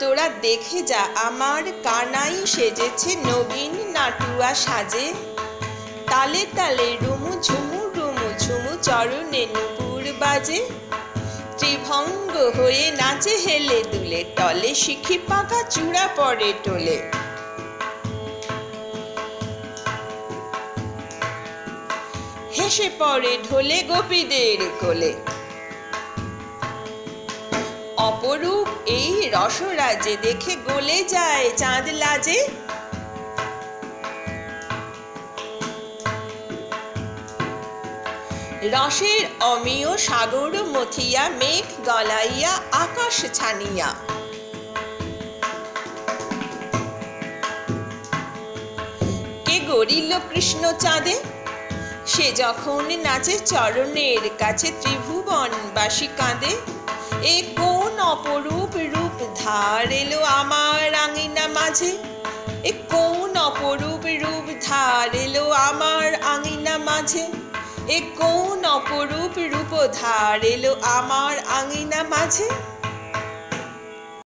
তোরা দেখে যা, আমার কানাই সেজেছে নবীন নাটুয়া সাজে। তালে তালে রুমু ঝুমু রুমু ঝুমু চরণে নুপুর বাজে। ত্রিভঙ্গ হয়ে নাচে হেলে দুলে টলে শিখি পাকা চূড়া পড়ে টোলে। হেসে পড়ে ঢোলে গোপীদের কোলে। অপরূপ এই রসরাজে দেখে গলে যায় চাঁদ লাজে। রসের অমিয় সাগর মথিয়া, মেঘ গলাইয়া, আকাশ ছানিয়া। কে গড়িল কৃষ্ণ চাঁদে? সে যখন নাচে চরণের কাছে ত্রিভুবন বাসি কাঁদে। এ কোন অপরূপ রূপ ধার এলো আমার আঙিনা মাঝে। এ কোন অপরূপ রূপ ধার এলো আমার আঙিনা মাঝে? এ কোন অপরূপ রূপ ধার এলো আমার আঙিনা মাঝে?